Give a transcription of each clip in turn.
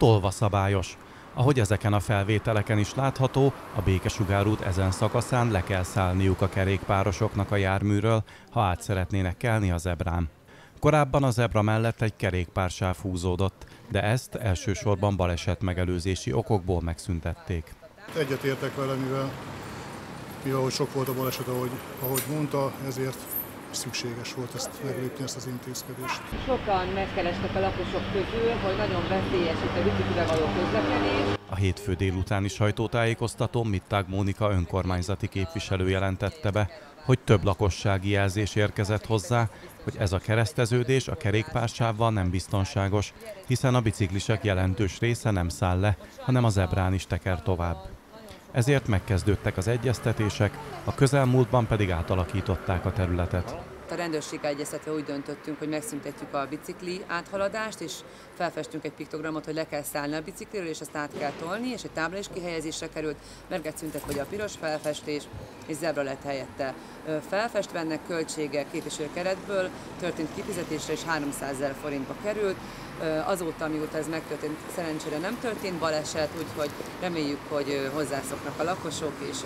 tolva szabályos. Ahogy ezeken a felvételeken is látható, a Békesugárút ezen szakaszán le kell szállniuk a kerékpárosoknak a járműről, ha át szeretnének kelni a zebrán. Korábban a zebra mellett egy kerékpársáv húzódott, de ezt elsősorban baleset megelőzési okokból megszüntették. Egyetértek vele, mivel, mivel sok volt a baleset, ahogy, ahogy mondta, ezért szükséges volt ezt meglépni, ezt az intézkedést. Sokan megkerestek a lakosok közül, hogy nagyon veszélyes itt a biciklivel való közlekedés. A hétfő délutáni sajtótájékoztatón Mittág Mónika önkormányzati képviselő jelentette be, hogy több lakossági jelzés érkezett hozzá, hogy ez a kereszteződés a kerékpársávval nem biztonságos, hiszen a biciklisek jelentős része nem száll le, hanem a zebrán is teker tovább. Ezért megkezdődtek az egyeztetések, a közelmúltban pedig átalakították a területet. A rendőrség egyeztetve úgy döntöttünk, hogy megszüntetjük a bicikli áthaladást, és felfestünk egy piktogramot, hogy le kell szállni a bicikliről, és azt át kell tolni, és egy tábla is kihelyezésre került, merget szüntet vagy a piros felfestés, és zebra lett helyette. Felfestve ennek költsége képviselő keretből történt kifizetésre, és 300 ezer forintba került. Azóta, mióta ez megtörtént, szerencsére nem történt baleset, úgyhogy reméljük, hogy hozzászoknak a lakosok, és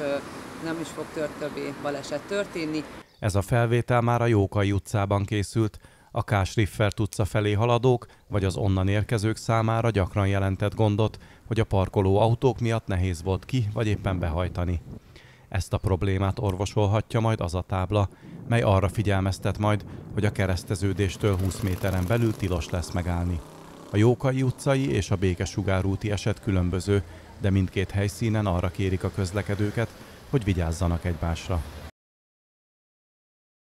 nem is fog tört többé baleset történni. Ez a felvétel már a Jókai utcában készült, a Kásriffert utca felé haladók, vagy az onnan érkezők számára gyakran jelentett gondot, hogy a parkoló autók miatt nehéz volt ki, vagy éppen behajtani. Ezt a problémát orvosolhatja majd az a tábla, mely arra figyelmeztet majd, hogy a kereszteződéstől 20 méteren belül tilos lesz megállni. A Jókai utcai és a Békesugárúti eset különböző, de mindkét helyszínen arra kérik a közlekedőket, hogy vigyázzanak egymásra.